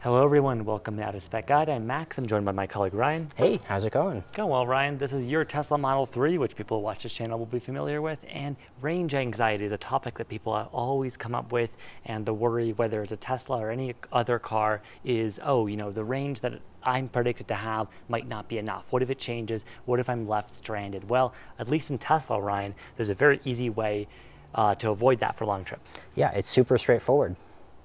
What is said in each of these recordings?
Hello everyone, welcome to Out of Spec Guide. I'm Max, I'm joined by my colleague Ryan. Hey, how's it going? Going well, Ryan. This is your Tesla Model 3, which people who watch this channel will be familiar with, and range anxiety is a topic that people always come up with, and the worry, whether it's a Tesla or any other car, is, oh, you know, the range that I'm predicted to have might not be enough. What if it changes? What if I'm left stranded? Well, at least in Tesla, Ryan, there's a very easy way uh, to avoid that for long trips. Yeah, it's super straightforward.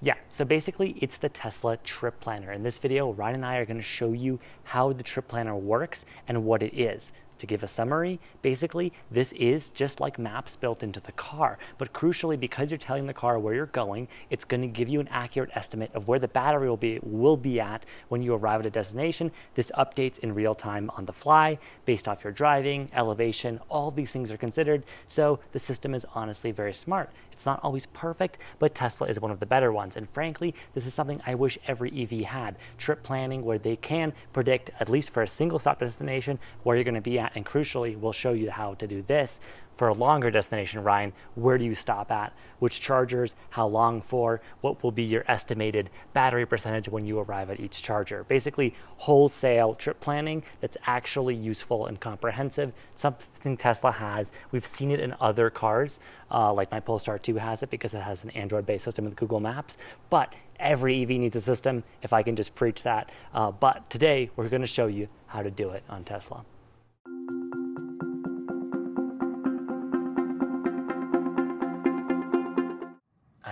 Yeah, so basically it's the Tesla trip planner. In this video, Ryan and I are gonna show you how the trip planner works and what it is. To give a summary, basically, this is just like maps built into the car. But crucially, because you're telling the car where you're going, it's going to give you an accurate estimate of where the battery will be, will be at when you arrive at a destination. This updates in real time on the fly, based off your driving, elevation, all these things are considered. So the system is honestly very smart. It's not always perfect, but Tesla is one of the better ones. And frankly, this is something I wish every EV had. Trip planning where they can predict, at least for a single stop destination, where you're going to be at and crucially, we'll show you how to do this for a longer destination, Ryan, where do you stop at? Which chargers? How long for? What will be your estimated battery percentage when you arrive at each charger? Basically, wholesale trip planning that's actually useful and comprehensive. Something Tesla has. We've seen it in other cars, uh, like my Polestar 2 has it because it has an Android-based system with Google Maps. But every EV needs a system, if I can just preach that. Uh, but today, we're going to show you how to do it on Tesla.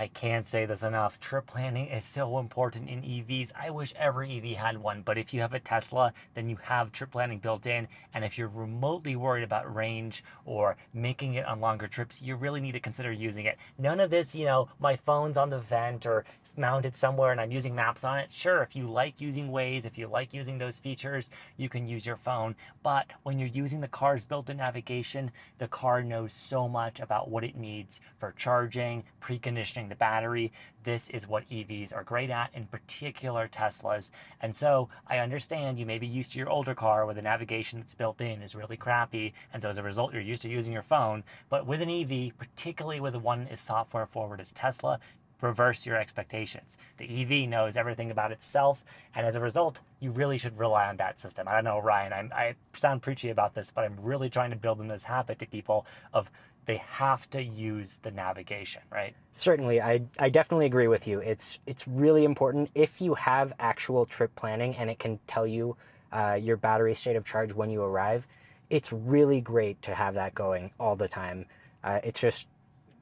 I can't say this enough. Trip planning is so important in EVs. I wish every EV had one, but if you have a Tesla, then you have trip planning built in. And if you're remotely worried about range or making it on longer trips, you really need to consider using it. None of this, you know, my phone's on the vent or mounted somewhere and I'm using maps on it, sure, if you like using Waze, if you like using those features, you can use your phone. But when you're using the car's built-in navigation, the car knows so much about what it needs for charging, preconditioning the battery. This is what EVs are great at, in particular Teslas. And so I understand you may be used to your older car where the navigation that's built in is really crappy. And so as a result, you're used to using your phone. But with an EV, particularly with one is software forward as Tesla, reverse your expectations. The EV knows everything about itself, and as a result, you really should rely on that system. I don't know, Ryan, I'm, i sound preachy about this, but I'm really trying to build in this habit to people of they have to use the navigation, right? Certainly, I, I definitely agree with you. It's it's really important if you have actual trip planning and it can tell you uh, your battery state of charge when you arrive. It's really great to have that going all the time. Uh, it's just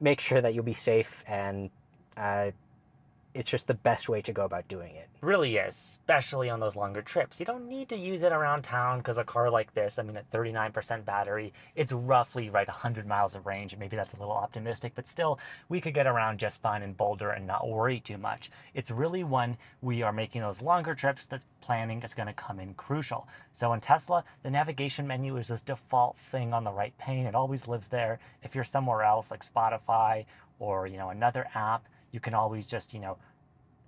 make sure that you'll be safe and uh, it's just the best way to go about doing it. Really is, especially on those longer trips. You don't need to use it around town because a car like this, I mean, at 39% battery, it's roughly right 100 miles of range. Maybe that's a little optimistic, but still, we could get around just fine in Boulder and not worry too much. It's really when we are making those longer trips that planning is going to come in crucial. So in Tesla, the navigation menu is this default thing on the right pane. It always lives there. If you're somewhere else like Spotify or, you know, another app, you can always just, you know,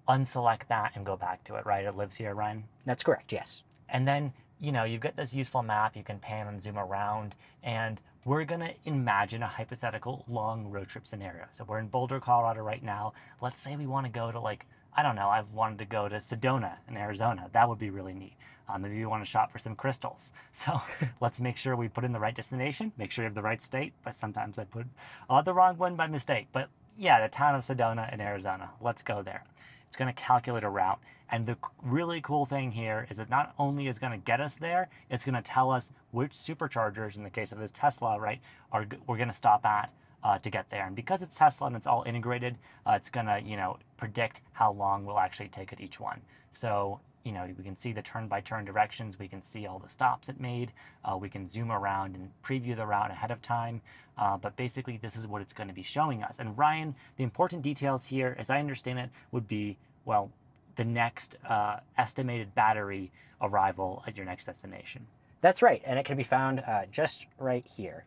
unselect that and go back to it, right? It lives here, Ryan? That's correct, yes. And then, you know, you've got this useful map, you can pan and zoom around, and we're gonna imagine a hypothetical long road trip scenario. So we're in Boulder, Colorado right now. Let's say we wanna go to like, I don't know, I've wanted to go to Sedona in Arizona. That would be really neat. Uh, maybe you want to shop for some crystals. So let's make sure we put in the right destination, make sure you have the right state, but sometimes I put uh, the wrong one by mistake. But yeah, the town of Sedona in Arizona. Let's go there. It's going to calculate a route. And the really cool thing here is it not only is going to get us there, it's going to tell us which superchargers, in the case of this Tesla, right, are we're going to stop at uh, to get there. And because it's Tesla and it's all integrated, uh, it's going to, you know, predict how long we'll actually take at each one. So you know, we can see the turn-by-turn directions. We can see all the stops it made. Uh, we can zoom around and preview the route ahead of time. Uh, but basically, this is what it's going to be showing us. And Ryan, the important details here, as I understand it, would be, well, the next uh, estimated battery arrival at your next destination. That's right, and it can be found uh, just right here.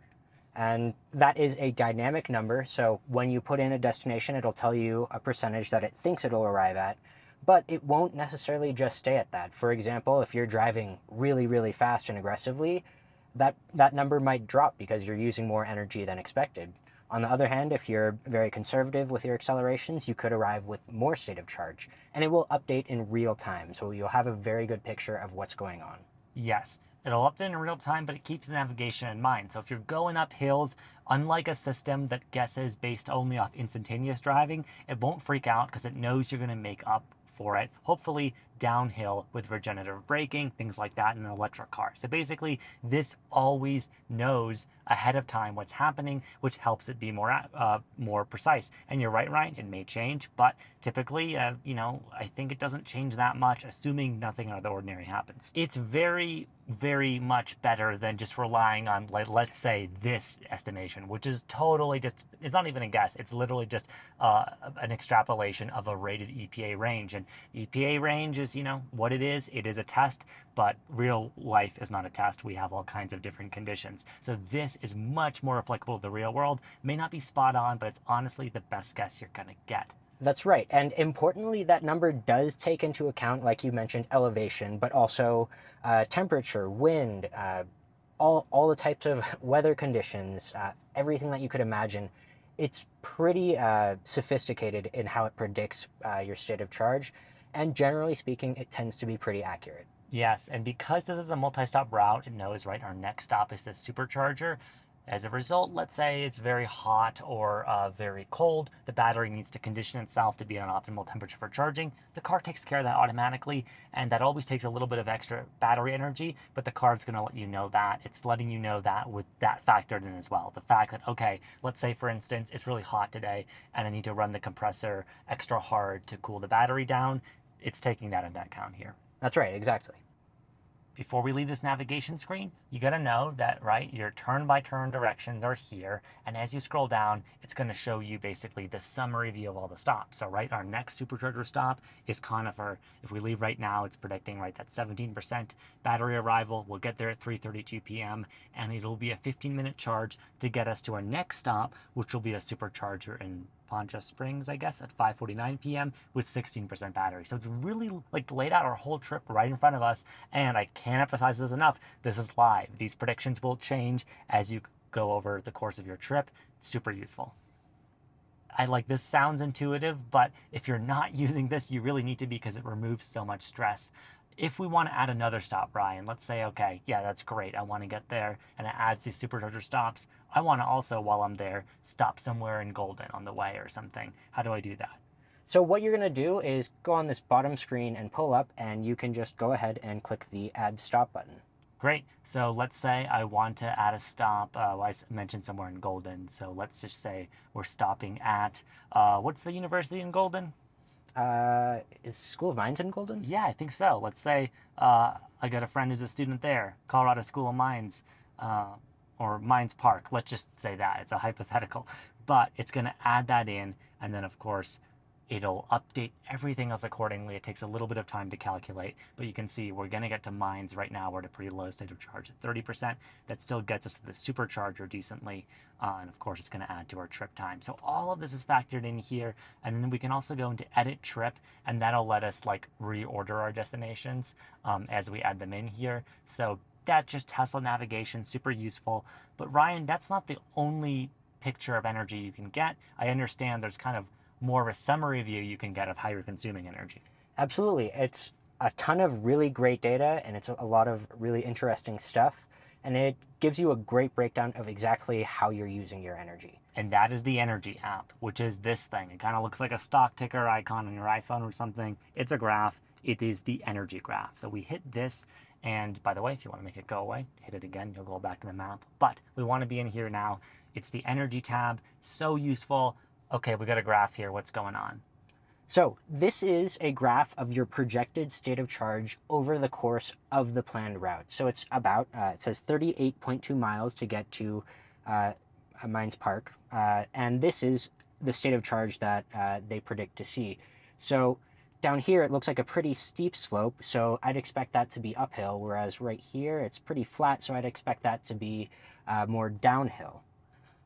And that is a dynamic number, so when you put in a destination, it'll tell you a percentage that it thinks it'll arrive at but it won't necessarily just stay at that. For example, if you're driving really, really fast and aggressively, that, that number might drop because you're using more energy than expected. On the other hand, if you're very conservative with your accelerations, you could arrive with more state of charge, and it will update in real time, so you'll have a very good picture of what's going on. Yes, it'll update in real time, but it keeps the navigation in mind. So if you're going up hills, unlike a system that guesses based only off instantaneous driving, it won't freak out because it knows you're going to make up for it, hopefully downhill with regenerative braking, things like that in an electric car. So basically, this always knows ahead of time what's happening, which helps it be more uh, more precise. And you're right, Ryan, it may change, but typically, uh, you know, I think it doesn't change that much, assuming nothing out of the ordinary happens. It's very, very much better than just relying on, like, let's say, this estimation, which is totally just, it's not even a guess, it's literally just uh, an extrapolation of a rated EPA range. And EPA range is, you know, what it is. It is a test, but real life is not a test. We have all kinds of different conditions. So this is much more applicable to the real world. May not be spot on, but it's honestly the best guess you're going to get. That's right. And importantly, that number does take into account, like you mentioned, elevation, but also uh, temperature, wind, uh, all, all the types of weather conditions, uh, everything that you could imagine. It's pretty uh, sophisticated in how it predicts uh, your state of charge. And generally speaking, it tends to be pretty accurate. Yes, and because this is a multi-stop route, it knows, right, our next stop is the supercharger. As a result, let's say it's very hot or uh, very cold, the battery needs to condition itself to be at an optimal temperature for charging. The car takes care of that automatically, and that always takes a little bit of extra battery energy, but the car is going to let you know that. It's letting you know that with that factored in as well. The fact that, okay, let's say for instance, it's really hot today, and I need to run the compressor extra hard to cool the battery down, it's taking that into account here. That's right, exactly before we leave this navigation screen, you got to know that, right, your turn by turn directions are here. And as you scroll down, it's going to show you basically the summary view of all the stops. So, right, our next supercharger stop is Conifer. If we leave right now, it's predicting, right, that 17% battery arrival. We'll get there at 3.32 p.m. and it'll be a 15 minute charge to get us to our next stop, which will be a supercharger in Poncha Springs, I guess, at 5:49 p.m. with 16% battery. So it's really like laid out our whole trip right in front of us. And I can't emphasize this enough. This is live. These predictions will change as you go over the course of your trip. super useful. I like this sounds intuitive, but if you're not using this, you really need to be because it removes so much stress if we want to add another stop, Ryan, let's say, okay, yeah, that's great. I want to get there and it adds these supercharger stops. I want to also, while I'm there, stop somewhere in Golden on the way or something. How do I do that? So what you're going to do is go on this bottom screen and pull up and you can just go ahead and click the add stop button. Great. So let's say I want to add a stop. Uh, well, I mentioned somewhere in Golden. So let's just say we're stopping at, uh, what's the university in Golden? Uh, is School of Mines in Golden? Yeah, I think so. Let's say uh, I got a friend who's a student there, Colorado School of Mines, uh, or Mines Park. Let's just say that. It's a hypothetical. But it's going to add that in, and then, of course, It'll update everything else accordingly. It takes a little bit of time to calculate, but you can see we're going to get to mines right now. We're at a pretty low state of charge at 30%. That still gets us to the supercharger decently. Uh, and of course, it's going to add to our trip time. So all of this is factored in here. And then we can also go into edit trip, and that'll let us like reorder our destinations um, as we add them in here. So that's just Tesla navigation, super useful. But Ryan, that's not the only picture of energy you can get. I understand there's kind of more of a summary view you can get of how you're consuming energy. Absolutely. It's a ton of really great data and it's a lot of really interesting stuff. And it gives you a great breakdown of exactly how you're using your energy. And that is the Energy app, which is this thing. It kind of looks like a stock ticker icon on your iPhone or something. It's a graph. It is the energy graph. So we hit this. And by the way, if you want to make it go away, hit it again. You'll go back to the map. But we want to be in here now. It's the energy tab. So useful okay, we got a graph here. What's going on? So this is a graph of your projected state of charge over the course of the planned route. So it's about, uh, it says 38.2 miles to get to uh, Mines Park. Uh, and this is the state of charge that uh, they predict to see. So down here, it looks like a pretty steep slope. So I'd expect that to be uphill, whereas right here, it's pretty flat. So I'd expect that to be uh, more downhill.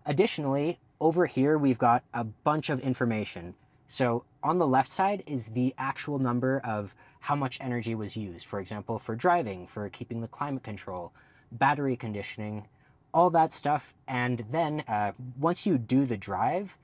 Additionally, over here, we've got a bunch of information. So on the left side is the actual number of how much energy was used. For example, for driving, for keeping the climate control, battery conditioning, all that stuff. And then uh, once you do the drive,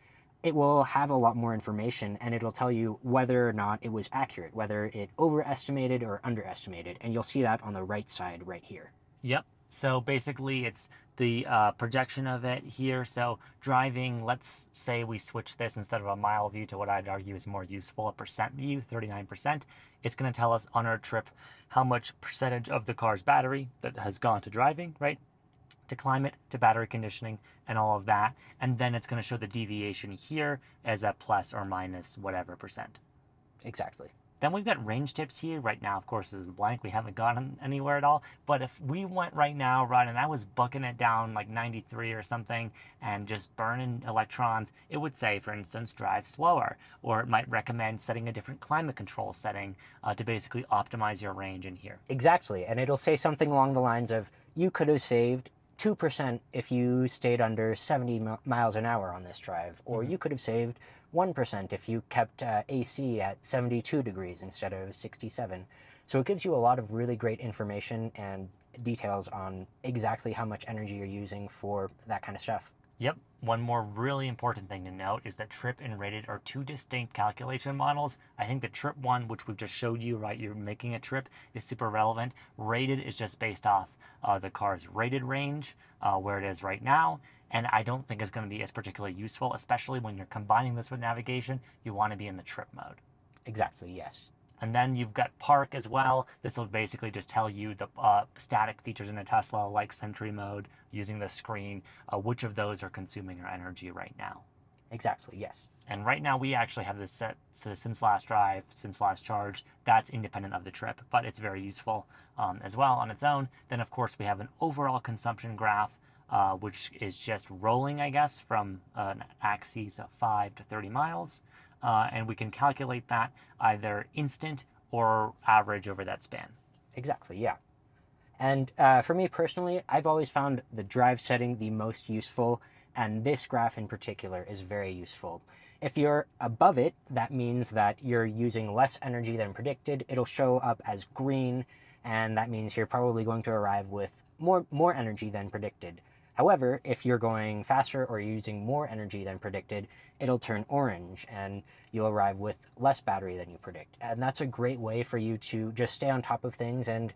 it will have a lot more information and it'll tell you whether or not it was accurate, whether it overestimated or underestimated. And you'll see that on the right side right here. Yep. So basically, it's the uh, projection of it here. So driving, let's say we switch this instead of a mile view to what I'd argue is more useful, a percent view, 39%. It's going to tell us on our trip how much percentage of the car's battery that has gone to driving, right? To climate, to battery conditioning, and all of that. And then it's going to show the deviation here as a plus or minus whatever percent. Exactly. Then we've got range tips here. Right now, of course, is blank. We haven't gotten anywhere at all. But if we went right now, right, and I was bucking it down like 93 or something and just burning electrons, it would say, for instance, drive slower. Or it might recommend setting a different climate control setting uh, to basically optimize your range in here. Exactly. And it'll say something along the lines of, you could have saved 2% if you stayed under 70 miles an hour on this drive, or mm-hmm. you could have saved 1% if you kept uh, AC at 72 degrees instead of 67. So it gives you a lot of really great information and details on exactly how much energy you're using for that kind of stuff. Yep. One more really important thing to note is that trip and rated are two distinct calculation models. I think the trip one, which we've just showed you, right, you're making a trip, is super relevant. Rated is just based off uh, the car's rated range, uh, where it is right now. And I don't think it's going to be as particularly useful, especially when you're combining this with navigation. You want to be in the trip mode. Exactly, yes. And then you've got park as well. This will basically just tell you the uh, static features in a Tesla, like Sentry mode, using the screen, uh, which of those are consuming your energy right now. Exactly, yes. And right now we actually have this set so since last drive, since last charge. That's independent of the trip, but it's very useful um, as well on its own. Then of course we have an overall consumption graph, uh, which is just rolling, I guess, from an axis of 5 to 30 miles uh, and we can calculate that either instant or average over that span. Exactly, yeah. And uh, for me personally, I've always found the drive setting the most useful, and this graph in particular is very useful. If you're above it, that means that you're using less energy than predicted. It'll show up as green, and that means you're probably going to arrive with more, more energy than predicted. However, if you're going faster or using more energy than predicted, it'll turn orange and you'll arrive with less battery than you predict. And that's a great way for you to just stay on top of things and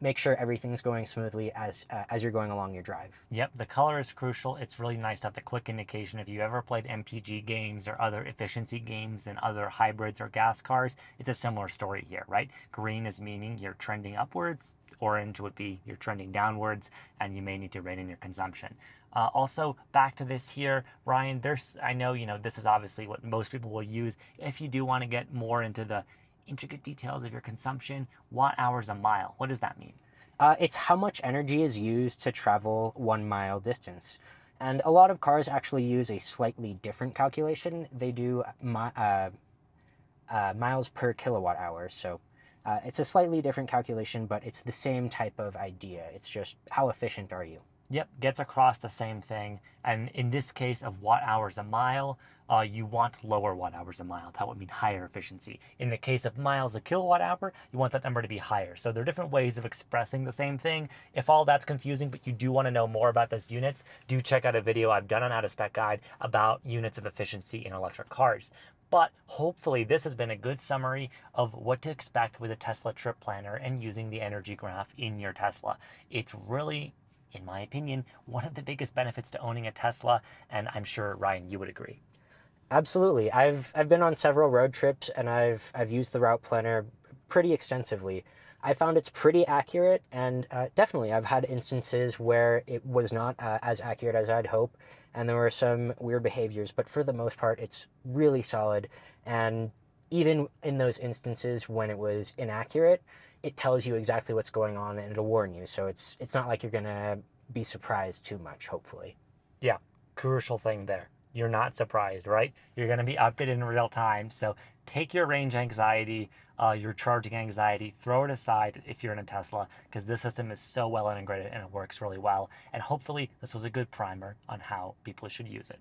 make sure everything's going smoothly as uh, as you're going along your drive. Yep, the color is crucial. It's really nice to have the quick indication. If you ever played MPG games or other efficiency games and other hybrids or gas cars, it's a similar story here, right? Green is meaning you're trending upwards orange would be you're trending downwards and you may need to rein in your consumption. Uh, also, back to this here, Ryan, there's, I know, you know, this is obviously what most people will use. If you do want to get more into the intricate details of your consumption, watt hours a mile, what does that mean? Uh, it's how much energy is used to travel one mile distance. And a lot of cars actually use a slightly different calculation. They do mi uh, uh miles per kilowatt hour. So uh, it's a slightly different calculation, but it's the same type of idea. It's just how efficient are you? Yep, gets across the same thing. And in this case of watt hours a mile, uh, you want lower watt hours a mile. That would mean higher efficiency. In the case of miles a kilowatt hour, you want that number to be higher. So there are different ways of expressing the same thing. If all that's confusing, but you do want to know more about those units, do check out a video I've done on Out of Spec Guide about units of efficiency in electric cars. But hopefully this has been a good summary of what to expect with a Tesla trip planner and using the energy graph in your Tesla. It's really in my opinion, one of the biggest benefits to owning a Tesla, and I'm sure Ryan, you would agree. Absolutely. I've I've been on several road trips and I've I've used the route planner pretty extensively. I found it's pretty accurate, and uh, definitely I've had instances where it was not uh, as accurate as I'd hope, and there were some weird behaviors. But for the most part, it's really solid, and even in those instances when it was inaccurate, it tells you exactly what's going on and it'll warn you. So it's it's not like you're gonna be surprised too much. Hopefully. Yeah, crucial thing there you're not surprised, right? You're going to be updated in real time. So take your range anxiety, uh, your charging anxiety, throw it aside if you're in a Tesla, because this system is so well integrated and it works really well. And hopefully, this was a good primer on how people should use it.